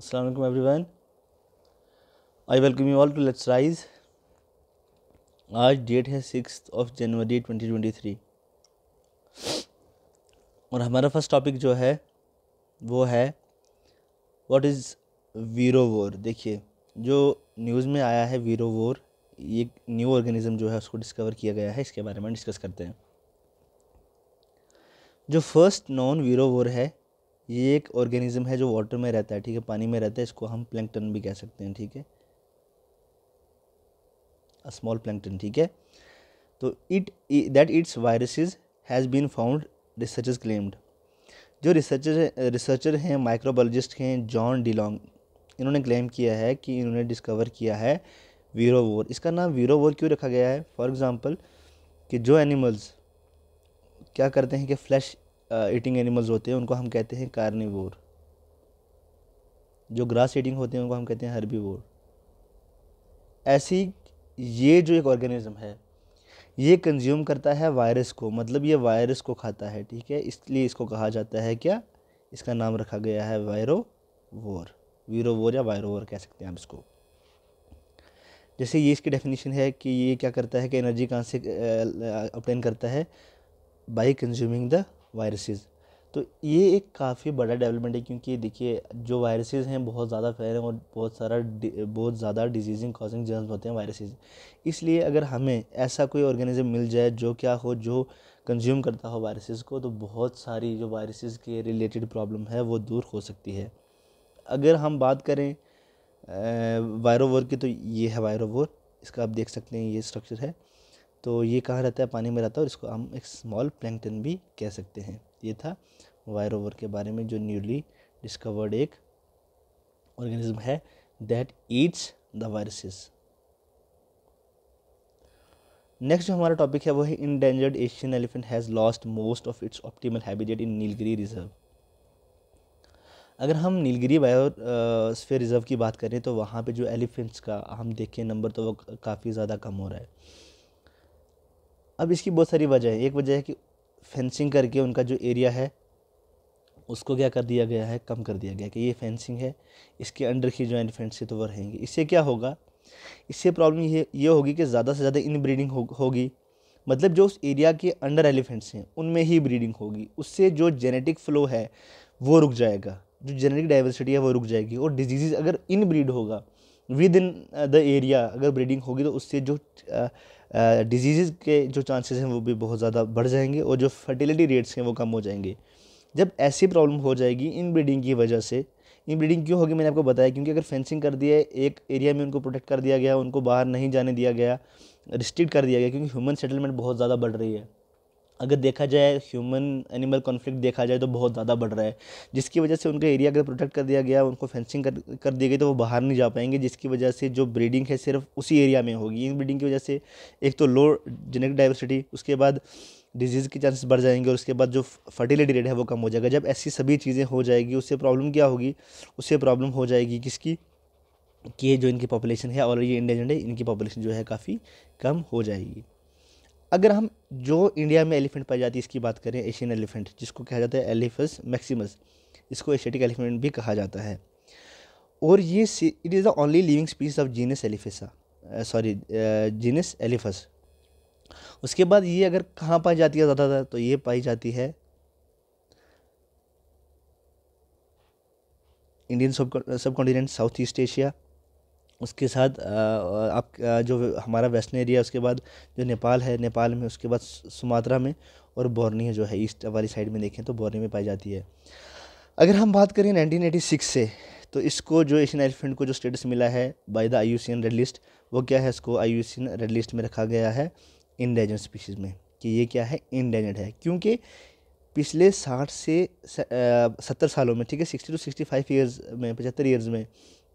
Assalamualaikum everyone. I welcome you all to Let's Rise. आज date है six of January 2023 और हमारा first topic जो है, वो है व्हाट इज़ वीरो वोर देखिए, जो न्यूज़ में आया है वीरो वोर ये न्यू ऑर्गेनिज्म जो है, उसको डिस्कवर किया गया है, इसके बारे में डिस्कस करते हैं जो फ़र्स्ट नॉन वीरो वोर है ये एक ऑर्गेनिज्म है जो वाटर में रहता है, ठीक है? पानी में रहता है, इसको हम प्लैंकटन भी कह सकते हैं, ठीक है? स्मॉल प्लैंकटन ठीक है? तो it that it's viruses has been found researchers claimed जो रिसर्चर रिसर्चर हैं माइक्रोबायोलॉजिस्ट हैं जॉन डिलोंग इन्होंने क्लेम किया है कि इन्होंने डिस्कवर किया है वीरोवोर इसका नाम वीरोवोर क्यों रखा गया है? फॉर एग्ज़ाम्पल कि जो एनिमल्स क्या करते हैं कि फ्लैश ईटिंग एनिमल्स होते हैं, उनको हम कहते हैं कार्निवोर जो ग्रास ईटिंग होते हैं, उनको हम कहते हैं हर्बीवोर ऐसी ये जो एक ऑर्गेनिज्म है, ये कंज्यूम करता है वायरस को मतलब ये वायरस को खाता है, ठीक है? इसलिए इसको कहा जाता है क्या? इसका नाम रखा गया है वायरो वोर वीरो वोर या वायरो वोर कह सकते हैं आप इसको. जैसे ये इसकी डेफिनेशन है कि ये क्या करता है कि एनर्जी कहाँ से अपटेन करता है? बाई कंज्यूमिंग द वायरसेस तो ये एक काफ़ी बड़ा डेवलपमेंट है क्योंकि देखिए, जो वायरसेस हैं, बहुत ज़्यादा फैल हैं और बहुत सारा बहुत ज़्यादा डिजीजिंग कॉजिंग जर्म्स होते हैं वायरसेस इसलिए अगर हमें ऐसा कोई ऑर्गेनिज्म मिल जाए, जो क्या हो, जो कंज्यूम करता हो वायरसेस को तो बहुत सारी जो वायरसेस के रिलेटेड प्रॉब्लम है, वो दूर हो सकती है. अगर हम बात करें वायरोवोर की तो ये है वायरोवोर इसका आप देख सकते हैं, ये स्ट्रक्चर है. तो ये कहाँ रहता है? पानी में रहता है और इसको हम एक स्मॉल प्लैंकटन भी कह सकते हैं। ये था वायरोवर के बारे में जो न्यूली डिस्कवर्ड एक ऑर्गेनिज्म है that eats the viruses next जो हमारा टॉपिक है, वो है endangered Asian elephant has lost most of its optimal habitat in Nilgiri reserve अगर हम नीलगिरी बायोस्फीयर रिज़र्व की बात करें तो वहाँ पे जो एलिफेंट्स का हम देखें नंबर तो वो काफ़ी ज़्यादा कम हो रहा है। अब इसकी बहुत सारी वजह है। एक वजह है कि फेंसिंग करके उनका जो एरिया है उसको क्या कर दिया गया है कम कर दिया गया कि ये फेंसिंग है इसके अंडर की जो एलिफेंट्स है तो वह रहेंगे। इससे क्या होगा? इससे प्रॉब्लम ये ये होगी कि ज़्यादा से ज़्यादा इन ब्रीडिंग हो, होगी। मतलब जो उस एरिया के अंडर एलिफेंट्स हैं उनमें ही ब्रीडिंग होगी। उससे जो जेनेटिक फ्लो है वो रुक जाएगा। जो जेनेटिक डाइवर्सिटी है वो रुक जाएगी। और डिज़ीज़ अगर इन ब्रीड होगा विद इन द एरिया अगर ब्रीडिंग होगी तो उससे जो डिज़ीज़ के जो चांसेस हैं वो भी बहुत ज़्यादा बढ़ जाएँगे और जो फर्टिलिटी रेट्स हैं वो कम हो जाएँगे। जब ऐसी प्रॉब्लम हो जाएगी इन ब्रीडिंग की वजह से, इन ब्रीडिंग क्यों होगी मैंने आपको बताया? क्योंकि अगर फेंसिंग कर दिया, एक एरिया में उनको प्रोटेक्ट कर दिया गया, उनको बाहर नहीं जाने दिया गया रिस्ट्रिक्ट कर दिया गया, क्योंकि ह्यूमन सेटलमेंट बहुत ज़्यादा बढ़ रही है। अगर देखा जाए ह्यूमन एनिमल कॉन्फ्लिक्ट देखा जाए तो बहुत ज़्यादा बढ़ रहा है। जिसकी वजह से उनका एरिया अगर प्रोटेक्ट कर दिया गया, उनको फेंसिंग कर कर दी गई तो वो बाहर नहीं जा पाएँगे, जिसकी वजह से जो ब्रीडिंग है सिर्फ़ उसी एरिया में होगी। इन ब्रीडिंग की वजह से एक तो लो जेनेटिक डाइवर्सिटी उसके बाद डिज़ीज़ के चांसेस बढ़ जाएँगे और उसके बाद जो फर्टिलिटी रेट है वो कम हो जाएगा। जब ऐसी सभी चीज़ें हो जाएगी, उससे प्रॉब्लम क्या होगी? उससे प्रॉब्लम हो जाएगी किसकी? कि जो इनकी पॉपुलेशन है और ऑलरेडी इंडेंजर्ड है, इनकी पॉपुलेशन जो है काफ़ी कम हो जाएगी। अगर हम जो इंडिया में एलिफेंट पाई जाती है, इसकी बात करें, एशियन एलिफेंट, जिसको कहा जाता है एलिफस मैक्सिमस, इसको एशियाटिक एलिफेंट भी कहा जाता है। और ये it is the only living species of genus Elephas sorry genus Elephas उसके बाद ये अगर कहाँ पाई जाती है ज़्यादातर तो ये पाई जाती है इंडियन सब कॉन्टिनेंट साउथ ईस्ट एशिया उसके साथ आप जो हमारा वेस्टर्न एरिया उसके बाद जो नेपाल है, नेपाल में, उसके बाद सुमात्रा में और बोर्नियो जो है, ईस्ट वाली साइड में देखें तो बोर्नियो में पाई जाती है। अगर हम बात करें 1986 से तो इसको जो एशियन एलिफेंट को जो स्टेटस मिला है by the I red list वो क्या है? इसको आईयूसीएन रेड लिस्ट में रखा गया है इंडेंजर स्पीशीज़ में कि ये क्या है? इंडेंजर्ड है। क्योंकि पिछले साठ से सत्तर सालों में, ठीक है sixty two sixty five years में, पचहत्तर ईयर्स में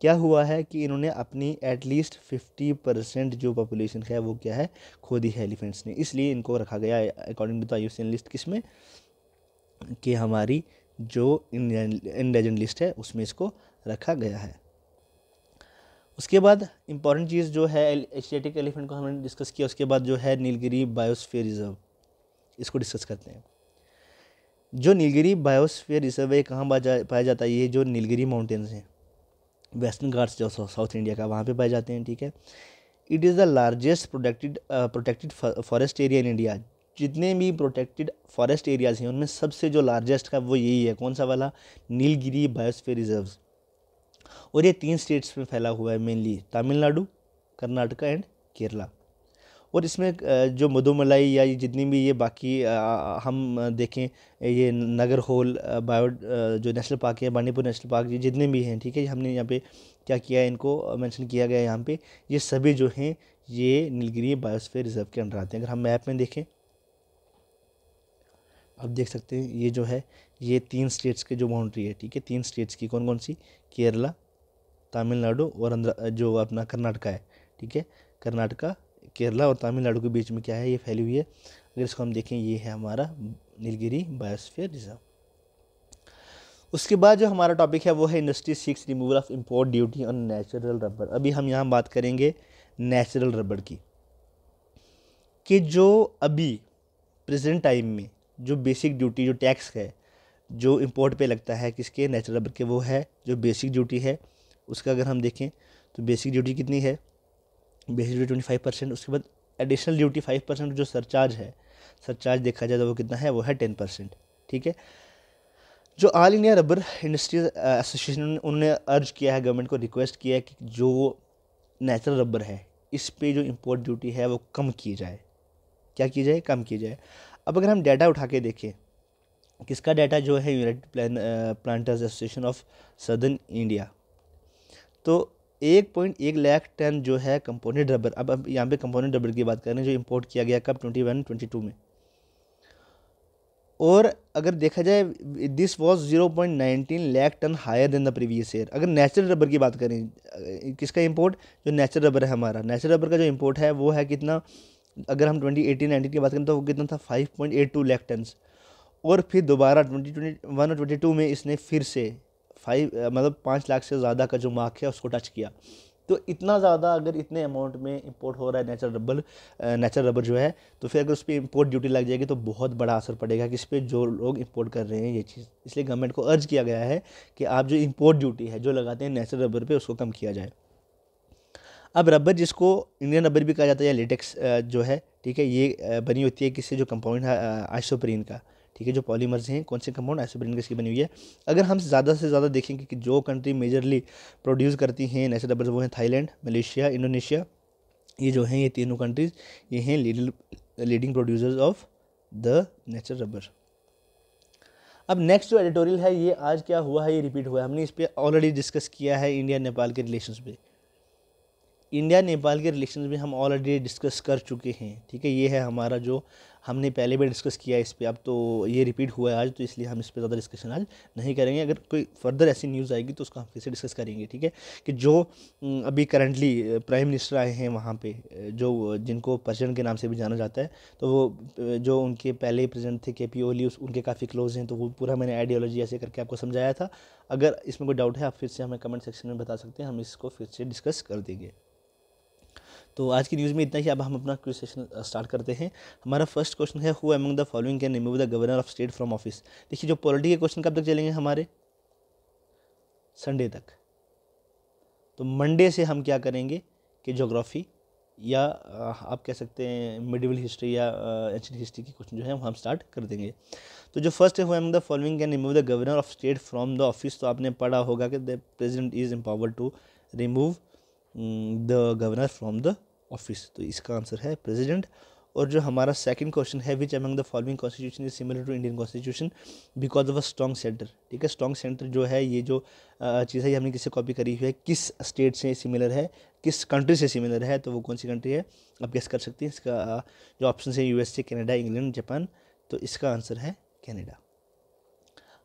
क्या हुआ है कि इन्होंने अपनी एटलीस्ट फिफ्टी परसेंट जो पॉपुलेशन है, वो क्या है, खो दी है एलिफेंट्स ने। इसलिए इनको रखा गया है according to the I list किसमें, कि हमारी जो इंडेजन लिस्ट है, उसमें इसको रखा गया है। उसके बाद इंपॉर्टेंट चीज़ जो है एशियाटिक एलिफेंट को हमने डिस्कस किया, उसके बाद जो है नीलगिरी बायोस्फीयर रिज़र्व इसको डिस्कस करते हैं। जो नीलगिरी बायोस्फीयर रिज़र्व है, कहाँ पाया जाता है? ये जो नीलगिरी माउंटेन्स हैं। वेस्टर्न घाट्स जो साउथ इंडिया का, वहाँ पे पाए जाते हैं, ठीक है? It is the largest protected protected forest area in India जितने भी प्रोटेक्टेड फॉरेस्ट एरियाज़ हैं, उनमें सबसे जो लार्जेस्ट का वो यही है। कौन सा वाला? नीलगिरी बायोस्फीयर रिज़र्व और ये तीन स्टेट्स में फैला हुआ है मेनली तमिलनाडु कर्नाटका एंड केरला और इसमें जो मधुमलाई या ये जितनी भी ये बाकी हम देखें, ये नगर होल बायो जो नेशनल पार्क है बांडीपुर नेशनल पार्क, ये जितने भी हैं, ठीक है हमने यहाँ पे क्या किया है, इनको मेंशन किया गया है यहाँ पे, ये सभी जो हैं, ये नीलगिरी बायोस्फीयर रिज़र्व के अंडर आते हैं। अगर हम मैप में देखें अब देख सकते हैं, ये जो है, ये तीन स्टेट्स के जो बाउंड्री है, ठीक है, तीन स्टेट्स की कौन कौन सी? केरला, तमिलनाडु और जो अपना कर्नाटका है, ठीक है, कर्नाटका केरला और तमिलनाडु के बीच में क्या है, ये फैली हुई है। अगर इसको हम देखें, ये है हमारा नीलगिरी बायोस्फीयर रिज़र्व उसके बाद जो हमारा टॉपिक है, वो है industry seeks removal of import duty on natural rubber अभी हम यहाँ बात करेंगे नेचुरल रबर की, कि जो अभी प्रेजेंट टाइम में जो बेसिक ड्यूटी जो टैक्स है, जो इम्पोर्ट पे लगता है किसके नेचुरल रबर के, वो है जो बेसिक ड्यूटी है। उसका अगर हम देखें तो बेसिक ड्यूटी कितनी है? Basic duty twenty five percent उसके बाद एडिशनल ड्यूटी फाइव परसेंट जो सरचार्ज है सरचार्ज देखा जाए तो वो कितना है, वो है टेन परसेंट ठीक है? जो all India rubber industries association उन्होंने अर्ज़ किया है गवर्नमेंट को रिक्वेस्ट किया है कि जो नेचुरल रबर है, इस पे जो इम्पोर्ट ड्यूटी है, वो कम की जाए। क्या की जाए? कम की जाए। अब अगर हम डाटा उठा के देखें, किसका डाटा जो है united plan planters association of southern India तो एक पॉइंट एक लाख टन जो है कंपोनेंट रबर अब अब यहाँ पे कंपोनेंट रबर की बात करें, जो इंपोर्ट किया गया कब? ट्वेंटी वन ट्वेंटी टू में। और अगर देखा जाए this was zero point nineteen lakh ton higher than the previous year अगर नेचुरल रबर की बात करें, किसका इंपोर्ट जो नेचुरल रबर है हमारा। नेचुरल रबर का जो इंपोर्ट है, वो है कितना? अगर हम ट्वेंटी एटीन नाइनटीन की बात करें तो वो कितना था? Five point eight two lakh ton और फिर दोबारा ट्वेंटी ट्वेंटी वन और ट्वेंटी टू में इसने फिर से फाइव मतलब पाँच लाख से ज़्यादा का जो मार्क है, उसको टच किया। तो इतना ज़्यादा अगर इतने अमाउंट में इंपोर्ट हो रहा है नेचुरल रबर नेचुरल रबर जो है तो फिर अगर उस पर इम्पोर्ट ड्यूटी लग जाएगी तो बहुत बड़ा असर पड़ेगा कि इस पर जो लोग इंपोर्ट कर रहे हैं ये चीज़। इसलिए गवर्नमेंट को अर्ज़ किया गया है कि आप जो इम्पोर्ट ड्यूटी है, जो लगाते हैं नेचुरल रबर पर उसको कम किया जाए। अब रबर जिसको इंडियन रबर भी कहा जाता है, या लेटेक्स जो है, ठीक है, ये बनी होती है किससे जो कंपाउंड है आइसोप्रीन का। ठीक है, जो पॉलीमर्स हैं, कौन से कंपाउंड आइसोप्रीन किसकी बनी हुई है? अगर हम ज़्यादा से ज़्यादा देखेंगे कि जो कंट्री मेजरली प्रोड्यूस करती हैं नेचुरल रबर वो हैं थाईलैंड, मलेशिया, इंडोनेशिया, ये जो हैं, ये तीनों कंट्रीज़ ये हैं leading producers of the natural rubber अब नेक्स्ट जो एडिटोरियल है, ये आज क्या हुआ है, ये रिपीट हुआ है। हमने इस पर ऑलरेडी डिस्कस किया है इंडिया नेपाल के रिलेशन पे। इंडिया नेपाल के रिलेशन में हम ऑलरेडी डिस्कस कर चुके हैं, ठीक है? ये है हमारा जो हमने पहले भी डिस्कस किया है इस पर अब तो ये रिपीट हुआ है आज तो इसलिए हम इस पर ज़्यादा डिस्कशन आज नहीं करेंगे। अगर कोई फर्दर ऐसी न्यूज़ आएगी तो उसको हम फिर से डिस्कस करेंगे, ठीक है? कि जो अभी करंटली प्राइम मिनिस्टर आए हैं वहाँ पे जो, जिनको प्रेसिडेंट के नाम से भी जाना जाता है तो वो जो उनके पहले प्रेसिडेंट थे के पी ओली उनके काफ़ी क्लोज हैं तो वो पूरा मैंने आइडियोलॉजी ऐसे करके आपको समझाया था। अगर इसमें कोई डाउट है, आप फिर से हमें कमेंट सेक्शन में बता सकते हैं, हम इसको फिर से डिस्कस कर देंगे। तो आज की न्यूज़ में इतना ही। अब हम अपना क्विज सेशन स्टार्ट करते हैं। हमारा फ़र्स्ट क्वेश्चन है who among the following can remove the governor of state from office देखिए, जो पॉलिटी के क्वेश्चन कब तक चलेंगे हमारे? संडे तक। तो मंडे से हम क्या करेंगे कि जोग्राफ़ी या आप कह सकते हैं मिडिवल हिस्ट्री या एंशियंट हिस्ट्री की क्वेश्चन जो है, वो हम स्टार्ट कर देंगे। तो जो फ़र्स्ट है वो the following can remove the governor of state from the office तो आपने पढ़ा होगा कि the president is empower to remove the governor from the office. तो इसका आंसर है प्रेसिडेंट। और जो हमारा सेकंड क्वेश्चन है which among the following constitution is similar to Indian constitution because of a strong centre ठीक है स्ट्रॉन्ग सेंटर जो है, ये जो चीज़ है, ये हमने किससे कॉपी करी हुई है? किस स्टेट से सिमिलर है? किस कंट्री से सिमिलर है? तो वो कौन सी कंट्री है? आप गेस कर सकते हैं। इसका जो ऑप्शन है U S Canada England Japan तो इसका आंसर है कैनेडा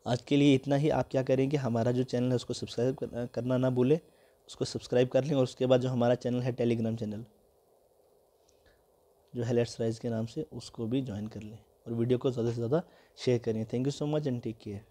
आज के लिए इतना ही। आप क्या करेंगे? हमारा जो चैनल है, उसको सब्सक्राइब करना ना भूलें। उसको सब्सक्राइब कर लें और उसके बाद जो हमारा चैनल है टेलीग्राम चैनल जो है लेट्स राइज के नाम से उसको भी ज्वाइन कर लें और वीडियो को ज़्यादा से ज़्यादा शेयर करें। Thank you so much and take care